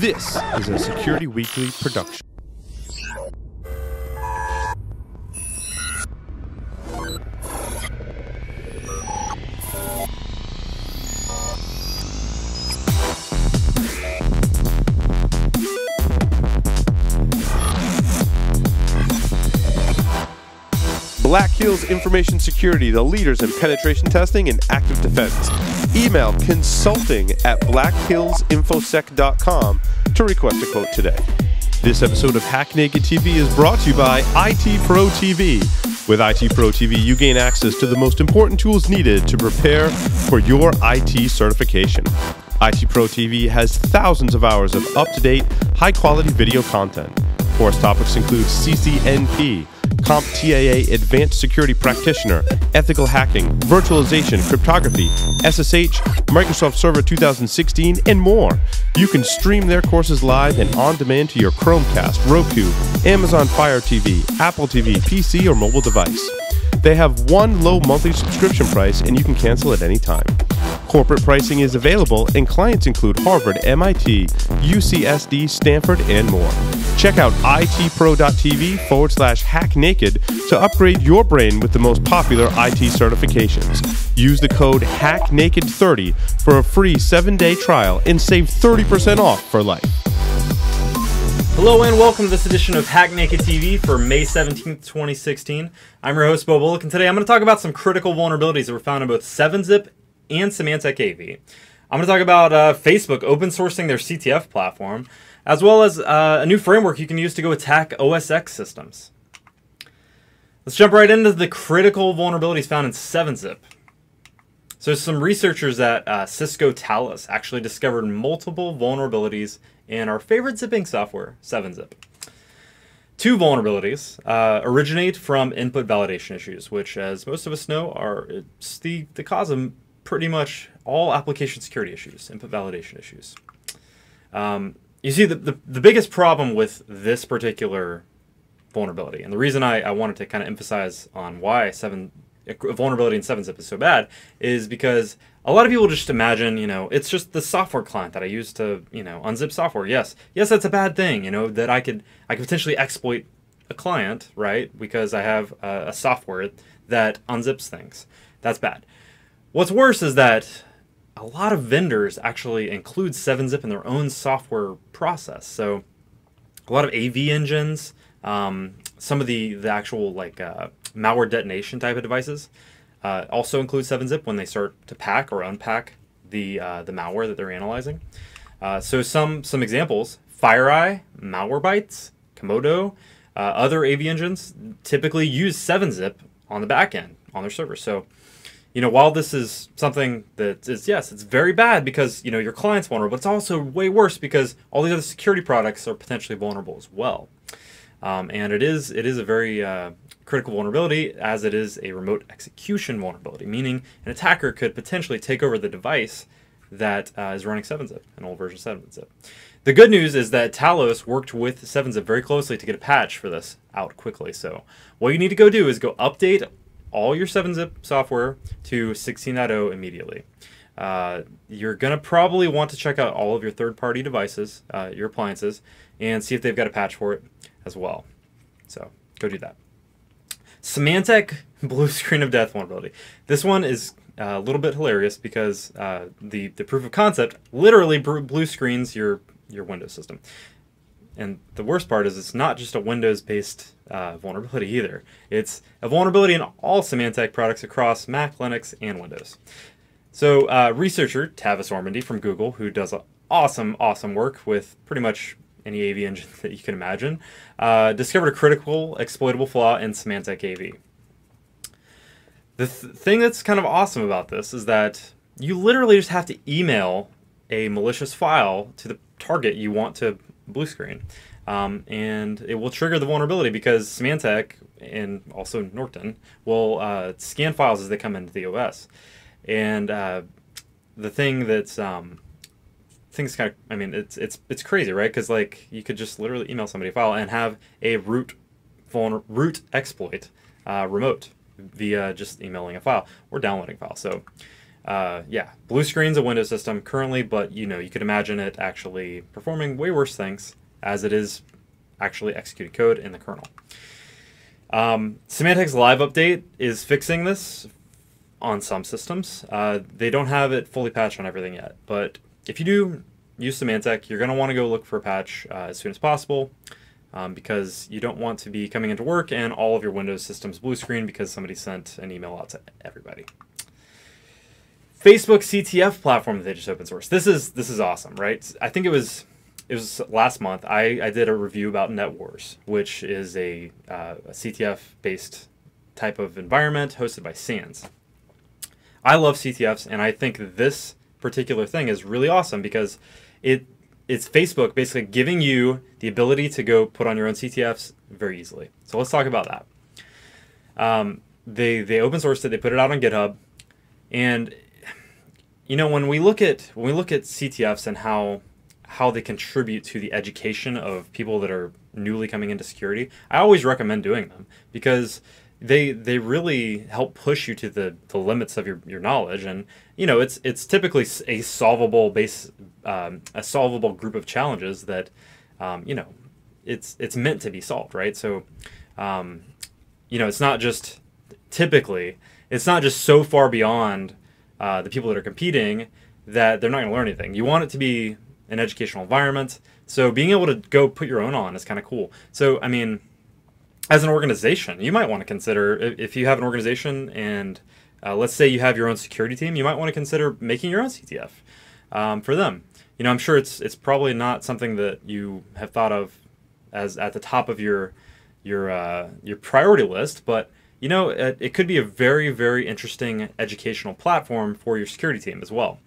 This is a Security Weekly production. Black Hills Information Security, the leaders in penetration testing and active defense. Email consulting at blackhillsinfosec.com to request a quote today. This episode of Hack Naked TV is brought to you by IT Pro TV. With IT Pro TV, you gain access to the most important tools needed to prepare for your IT certification. IT Pro TV has thousands of hours of up to date, high quality video content. Course topics include CCNP, CompTIA Advanced Security Practitioner, Ethical Hacking, Virtualization, Cryptography, SSH, Microsoft Server 2016, and more. You can stream their courses live and on demand to your Chromecast, Roku, Amazon Fire TV, Apple TV, PC, or mobile device. They have one low monthly subscription price and you can cancel at any time. Corporate pricing is available and clients include Harvard, MIT, UCSD, Stanford, and more. Check out itpro.tv forward slash hack naked to upgrade your brain with the most popular IT certifications. Use the code HACKNAKED30 for a free seven day trial and save 30% off for life. Hello and welcome to this edition of Hack Naked TV for May 17th, 2016. I'm your host, Beau Bullock, and today I'm going to talk about some critical vulnerabilities that were found in both 7-Zip and Symantec AV. I'm going to talk about uh, Facebook open sourcing their CTF platform, as well as uh, a new framework you can use to go attack OS X systems. Let's jump right into the critical vulnerabilities found in 7-Zip. So some researchers at uh, Cisco Talos actually discovered multiple vulnerabilities in our favorite zipping software, 7-Zip. Two vulnerabilities uh, originate from input validation issues, which, as most of us know, are it's the, the cause of pretty much all application security issues, input validation issues. Um, you see, the, the, the biggest problem with this particular vulnerability, and the reason I, I wanted to kind of emphasize on why 7 vulnerability in 7-zip is so bad is because a lot of people just imagine, you know, it's just the software client that I use to, you know, unzip software. Yes, yes, that's a bad thing, you know, that I could I could potentially exploit a client, right? Because I have a, a software that unzips things. That's bad. What's worse is that a lot of vendors actually include 7-zip in their own software process. So a lot of AV engines, um, some of the the actual like uh, malware detonation type of devices uh, also include 7-zip when they start to pack or unpack the uh, the malware that they're analyzing. Uh, so some some examples: FireEye, Malwarebytes, Comodo, uh, other AV engines typically use 7-zip on the back end on their server. So you know, while this is something that is yes, it's very bad because you know your client's vulnerable, but it's also way worse because all these other security products are potentially vulnerable as well. Um, and it is it is a very uh, critical vulnerability as it is a remote execution vulnerability, meaning an attacker could potentially take over the device that uh, is running 7-zip, an old version of 7-zip. The good news is that Talos worked with 7-zip very closely to get a patch for this out quickly. So what you need to go do is go update all your 7-zip software to 16.0 immediately. Uh, you're going to probably want to check out all of your third-party devices, uh, your appliances, and see if they've got a patch for it as well. So go do that. Symantec blue screen of death vulnerability. This one is a little bit hilarious because uh, the the proof of concept literally blue screens your your Windows system. And the worst part is it's not just a Windows-based uh, vulnerability either. It's a vulnerability in all Symantec products across Mac, Linux, and Windows. So, uh, researcher Tavis Ormandy from Google, who does awesome, awesome work with pretty much any AV engine that you can imagine, uh, discovered a critical exploitable flaw in Symantec AV. The th- thing that's kind of awesome about this is that you literally just have to email a malicious file to the target you want to blue screen. Um, and it will trigger the vulnerability because Symantec and also Norton will uh, scan files as they come into the OS. And uh, the thing that's um, things kind of i mean it's it's it's crazy right because like you could just literally email somebody a file and have a root vulner, root exploit uh, remote via just emailing a file or downloading a file so uh, yeah, blue screen's a Windows system currently, but you know you could imagine it actually performing way worse things as it is actually executing code in the kernel. Um, Symantec's live update is fixing this on some systems. Uh, they don't have it fully patched on everything yet, but if you do use Symantec, you're going to want to go look for a patch uh, as soon as possible um, because you don't want to be coming into work and all of your Windows systems blue screen because somebody sent an email out to everybody. Facebook CTF platform that they just open source. This is this is awesome, right? I think it was it was last month. I, I did a review about NetWars, which is a, uh, a CTF based type of environment hosted by SANS. I love CTFs, and I think this particular thing is really awesome because it it's Facebook basically giving you the ability to go put on your own CTFs very easily. So let's talk about that. Um, they they open sourced it. They put it out on GitHub, and you know when we look at when we look at CTFs and how how they contribute to the education of people that are newly coming into security, I always recommend doing them because they they really help push you to the, the limits of your, your knowledge. And you know it's it's typically a solvable base um, a solvable group of challenges that um, you know it's it's meant to be solved right? So um, you know it's not just typically it's not just so far beyond uh, the people that are competing that they're not going to learn anything you want it to be an educational environment so being able to go put your own on is kind of cool so i mean as an organization, you might want to consider if you have an organization and uh, let's say you have your own security team, you might want to consider making your own CTF um, for them. You know, I'm sure it's it's probably not something that you have thought of as at the top of your your uh, your priority list, but you know, it, it, could be a very very interesting educational platform for your security team as well.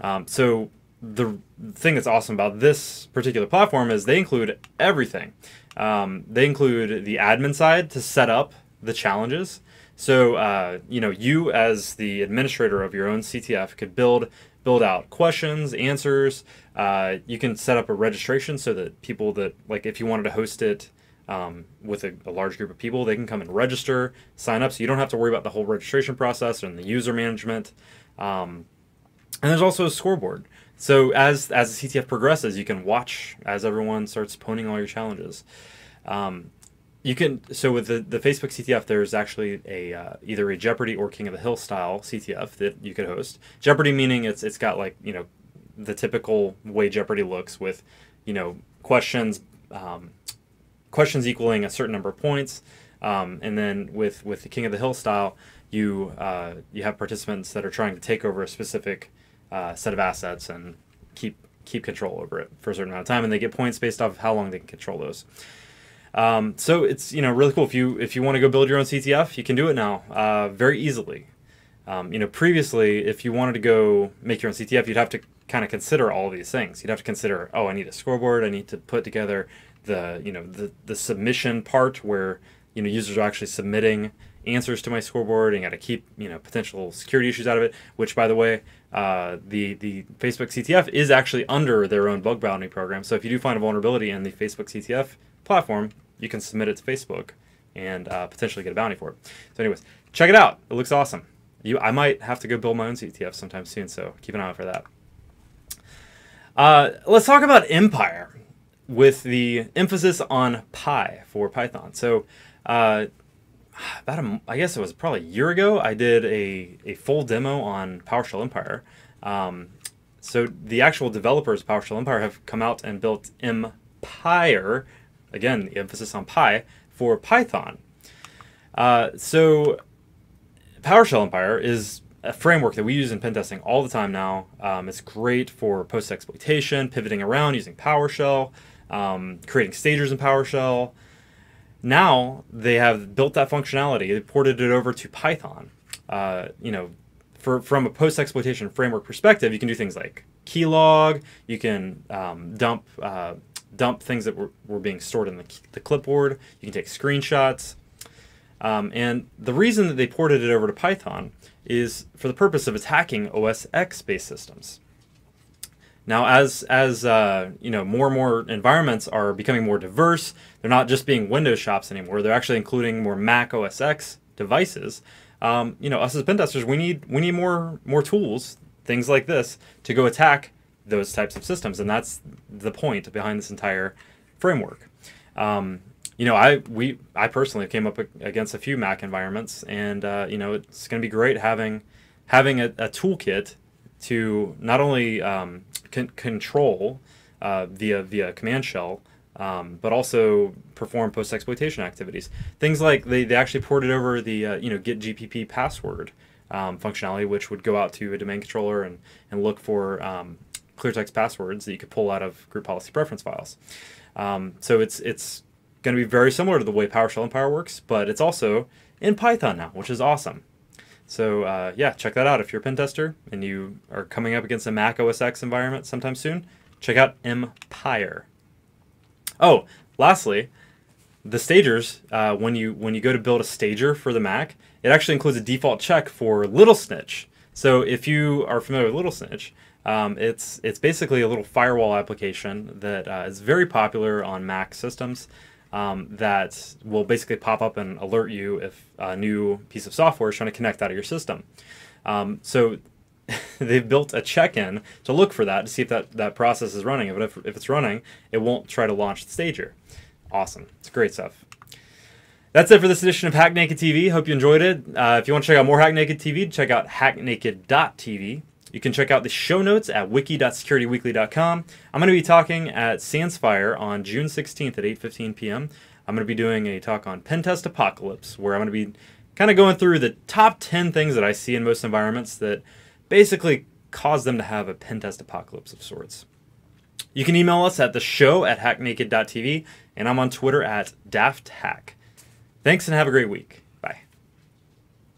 Um, so the thing that's awesome about this particular platform is they include everything. Um, they include the admin side to set up the challenges. So uh, you know, you as the administrator of your own CTF could build build out questions, answers. Uh, you can set up a registration so that people that like if you wanted to host it um, with a, a, large group of people, they can come and register, sign up. So you don't have to worry about the whole registration process and the user management. Um, and there's also a scoreboard. So as as the CTF progresses, you can watch as everyone starts pwning all your challenges. Um, you can so with the, the Facebook CTF, there's actually a uh, either a Jeopardy or King of the Hill style CTF that you could host. Jeopardy meaning it's it's got like you know the typical way Jeopardy looks with you know questions um, questions equaling a certain number of points, um, and then with with the King of the Hill style, you uh, you have participants that are trying to take over a specific uh, set of assets and keep keep control over it for a certain amount of time, and they get points based off of how long they can control those. Um, so it's you know really cool if you if you want to go build your own CTF, you can do it now uh, very easily. Um, you know, previously, if you wanted to go make your own CTF, you'd have to kind of consider all of these things. You'd have to consider, oh, I need a scoreboard. I need to put together the you know the the submission part where you know users are actually submitting answers to my scoreboard and got to keep you know potential security issues out of it. Which, by the way, uh, the the Facebook CTF is actually under their own bug bounty program. So if you do find a vulnerability in the Facebook CTF platform, you can submit it to Facebook and uh, potentially get a bounty for it. So, anyways, check it out. It looks awesome. You, I might have to go build my own CTF sometime soon. So keep an eye out for that. Uh, let's talk about EmPyre with the emphasis on Pi for Python. So, uh, about a, I guess it was probably a year ago, I did a, a full demo on PowerShell Empire. Um, so the actual developers of PowerShell Empire have come out and built EmPyre, again, the emphasis on Pi, for Python. Uh, so PowerShell Empire is a framework that we use in pen testing all the time now. Um, it's great for post exploitation, pivoting around using PowerShell, um, creating stagers in PowerShell, now they have built that functionality. They ported it over to Python. Uh, you know, for, from a post exploitation framework perspective, you can do things like keylog. You can um, dump uh, dump things that were, were being stored in the, the clipboard. You can take screenshots. Um, and the reason that they ported it over to Python is for the purpose of attacking OS X based systems. Now, as as uh, you know, more and more environments are becoming more diverse. They're not just being Windows shops anymore. They're actually including more Mac OS X devices. um, you know, us as pen testers, we need we need more more tools, things like this, to go attack those types of systems, and that's the point behind this entire framework. Um, you know, I we I personally came up against a few Mac environments, and uh, you know, it's going to be great having having a, a toolkit to not only um, con- control uh, via via command shell, um, but also perform post exploitation activities. Things like they, they actually ported over the uh, you know get GPP password um, functionality, which would go out to a domain controller and and look for um, clear text passwords that you could pull out of group policy preference files. Um, so it's it's going to be very similar to the way PowerShell Empire works, but it's also in Python now, which is awesome. So uh, yeah, check that out if you're a pen tester and you are coming up against a Mac OS X environment sometime soon. Check out EmPyre. Oh, lastly, the stagers. Uh, when you when you go to build a stager for the Mac, it actually includes a default check for Little Snitch. So if you are familiar with Little Snitch, um, it's it's basically a little firewall application that uh, is very popular on Mac systems um, that will basically pop up and alert you if a new piece of software is trying to connect out of your system. Um, so they've built a check-in to look for that to see if that, that process is running. But if, if it's running, it won't try to launch the stager. Awesome. It's great stuff. That's it for this edition of Hack Naked TV. Hope you enjoyed it. Uh, if you want to check out more Hack Naked TV, check out hacknaked.tv. You can check out the show notes at wiki.securityweekly.com. I'm going to be talking at SansFire on June 16th at 8:15 p.m. I'm going to be doing a talk on Pentest Apocalypse, where I'm going to be kind of going through the top 10 things that I see in most environments that basically cause them to have a pentest apocalypse of sorts. You can email us at the show at hacknaked.tv, and I'm on Twitter at dafthack. Thanks and have a great week.